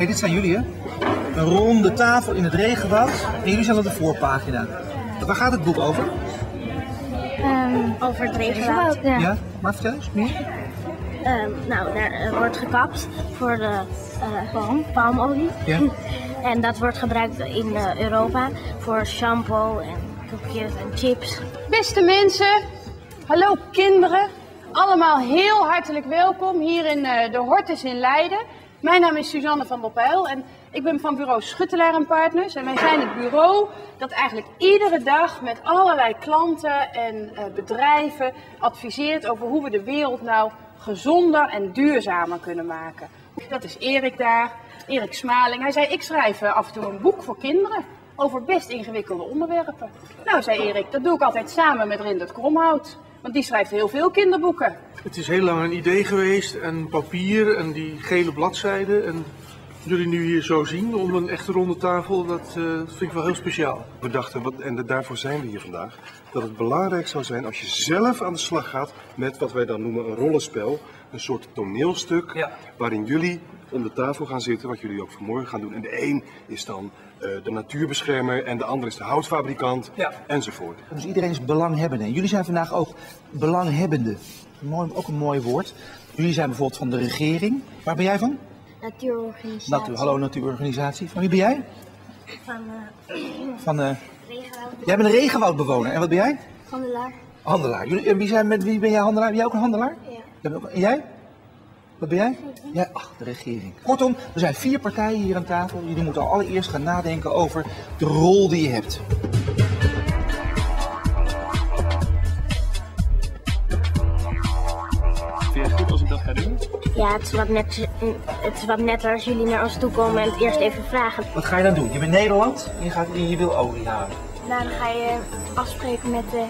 Hey, dit zijn jullie, hè? Een ronde tafel in het regenwoud. En jullie zijn op de voorpagina. Waar gaat het boek over? Over het regenwoud. Ja. Ja, maar vertel eens meer. Ehm, nou, daar eh, wordt gekapt voor de eh, palmolie. Ja. En dat wordt gebruikt in eh, Europa voor shampoo en koekjes en chips. Beste mensen, hallo kinderen. Allemaal heel hartelijk welkom hier in eh, de Hortus in Leiden. Mijn naam is Suzanne van Pijl en ik ben van bureau Schuttelaar en Partners. En wij zijn het bureau dat eigenlijk iedere dag met allerlei klanten en eh, bedrijven adviseert over hoe we de wereld nou gezonder en duurzamer kunnen maken. Dat is Erik daar, Erik Smaling. Hij zei, ik schrijf eh, af en toe een boek voor kinderen over best ingewikkelde onderwerpen. Nou, zei Erik, dat doe ik altijd samen met Rindert Kromhout. Want die schrijft heel veel kinderboeken. Het is heel lang een idee geweest en papier en die gele bladzijden. En jullie nu hier zo zien om een echte ronde tafel, dat eh, vind ik wel heel speciaal. We dachten, wat, en daarvoor zijn we hier vandaag, dat het belangrijk zou zijn als je zelf aan de slag gaat met wat wij dan noemen een rollenspel. Een soort toneelstuk Ja. waarin jullie om de tafel gaan zitten, wat jullie ook vanmorgen gaan doen. En de een is dan eh, de natuurbeschermer en de ander is de houtfabrikant Ja. enzovoort. Dus iedereen is belanghebbende. En jullie zijn vandaag ook belanghebbende. Mooi, ook een mooi woord. Jullie zijn bijvoorbeeld van de regering. Waar ben jij van? Natuurorganisatie. Natuur, hallo Natuurorganisatie. Van wie ben jij? Van uh, Van, eh, regenwoud. jij bent een regenwoudbewoner. En wat ben jij? Handelaar. Handelaar. Jullie, wie zijn, met wie ben jij handelaar? Ben jij ook een handelaar? Ja. En jij? Wat ben jij? Jij, ach, de regering. Kortom, er zijn vier partijen hier aan tafel. Jullie moeten allereerst gaan nadenken over de rol die je hebt. Ja, het is, wat net, het is wat netter als jullie naar ons toe komen en het eerst even vragen. Wat ga je dan doen? Je bent Nederland en je, gaat, je wil olie halen. Nou, dan ga je afspreken met de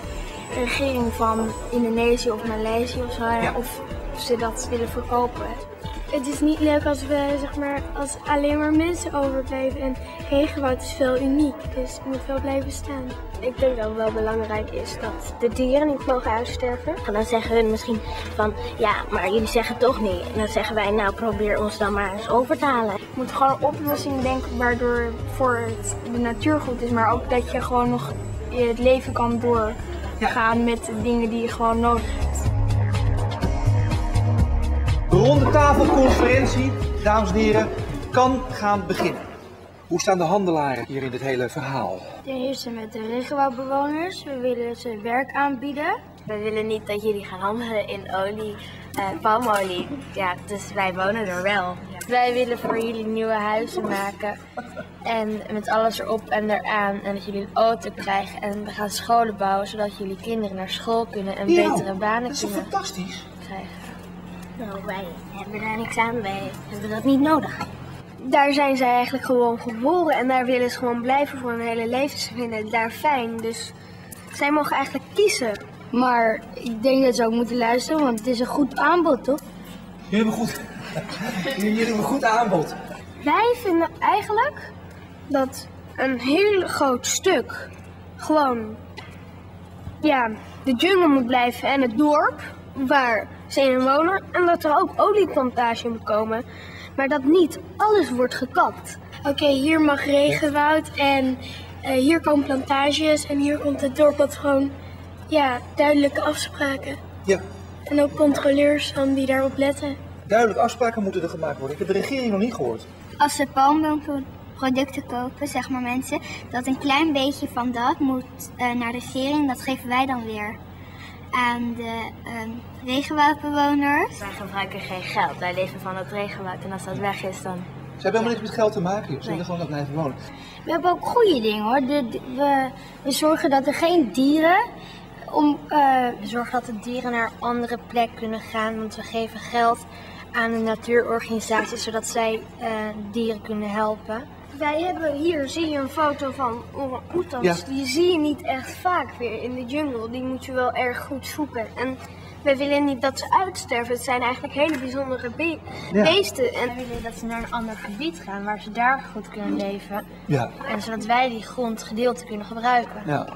regering van Indonesië of Maleisië of zo. Ja. Of, of ze dat willen verkopen. Het is niet leuk als we zeg maar, als alleen maar mensen overblijven. En regenwoud is veel uniek, dus het moet wel blijven staan. Ik denk dat het wel belangrijk is dat de dieren niet mogen uitsterven. En dan zeggen hun misschien van, ja, maar jullie zeggen het toch niet. En dan zeggen wij, nou probeer ons dan maar eens over te halen. Je moet gewoon een oplossing denken waardoor voor het, de natuur goed is. Maar ook dat je gewoon nog je het leven kan doorgaan met de dingen die je gewoon nodig hebt. De ronde tafelconferentie, dames en heren, kan gaan beginnen. Hoe staan de handelaren hier in dit hele verhaal? Ten eerste met de regenwoudbewoners. We willen ze werk aanbieden. We willen niet dat jullie gaan handelen in olie, eh, palmolie. Ja, dus wij wonen er wel. Wij willen voor jullie nieuwe huizen maken. En met alles erop en eraan. En dat jullie een auto krijgen. En we gaan scholen bouwen, zodat jullie kinderen naar school kunnen en Ja, betere banen Dat is toch kunnen fantastisch? krijgen. Nou, wij hebben daar niks aan. Wij hebben dat niet nodig. Daar zijn zij eigenlijk gewoon geboren en daar willen ze gewoon blijven voor hun hele leven. Ze vinden het daar fijn, dus zij mogen eigenlijk kiezen. Maar ik denk dat ze ook moeten luisteren, want het is een goed aanbod, toch? Jullie hebben goed, jullie hebben een goed aanbod. Wij vinden eigenlijk dat een heel groot stuk gewoon ja, de jungle moet blijven en het dorp waar ze in wonen. En dat er ook olieplantage moet komen. Maar dat niet alles wordt gekapt. Oké, hier mag regenwoud en eh, hier komen plantages en hier komt het dorp dat gewoon ja, duidelijke afspraken. Ja, En ook controleurs van die daarop letten. duidelijk afspraken moeten er gemaakt worden. Ik heb de regering nog niet gehoord. Als ze palmboomproducten kopen, zeg maar mensen, dat een klein beetje van dat moet eh, naar de regering. Dat geven wij dan weer aan de ehm, regenwoudbewoners. Wij gebruiken geen geld. Wij leven van het regenwoud. En als dat weg is, dan Ze hebben helemaal niks met geld te maken. Ze willen gewoon dat blijven wonen. We hebben ook goede dingen hoor. De, de- we, we zorgen dat er geen dieren. Om, eh, we zorgen dat de dieren naar een andere plek kunnen gaan. Want we geven geld aan de natuurorganisaties zodat zij eh, dieren kunnen helpen. Wij hebben hier, zie je een foto van orang-oetans. Ja. Die zie je niet echt vaak weer in de jungle. Die moet je wel erg goed zoeken. En wij willen niet dat ze uitsterven. Het zijn eigenlijk hele bijzondere be- Ja. beesten. En we willen dat ze naar een ander gebied gaan waar ze daar goed kunnen leven. Ja, En zodat wij die grond gedeelte kunnen gebruiken. ja.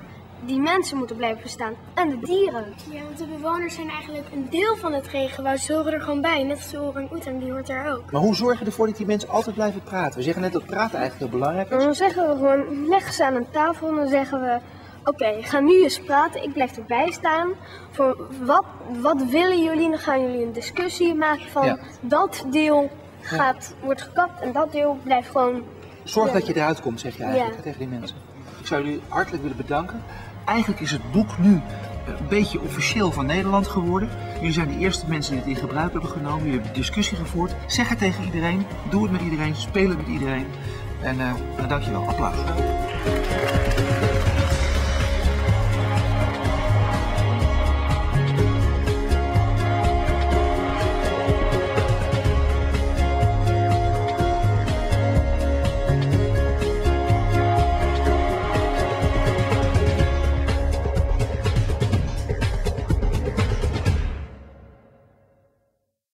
Die mensen moeten blijven bestaan. En de dieren. Ja, want de bewoners zijn eigenlijk een deel van het regenwoud. Ze horen er gewoon bij. Net als de orang-oetang, die hoort er ook. Maar hoe zorg je ervoor dat die mensen altijd blijven praten? We zeggen net dat praten eigenlijk heel belangrijk is. dan zeggen we gewoon, leggen ze aan een tafel en dan zeggen we... Oké, ga nu eens praten. Ik blijf erbij staan. Voor wat, wat willen jullie? Dan gaan jullie een discussie maken van Ja. dat deel gaat, wordt gekapt en dat deel blijft gewoon Zorg Ja. dat je eruit komt, zeg je eigenlijk Ja. tegen die mensen. Ik zou jullie hartelijk willen bedanken. Eigenlijk is het boek nu eh, een beetje officieel van Nederland geworden. Jullie zijn de eerste mensen die het in gebruik hebben genomen. Jullie hebben discussie gevoerd. Zeg het tegen iedereen. Doe het met iedereen. Speel het met iedereen. En nou, dankjewel. Applaus.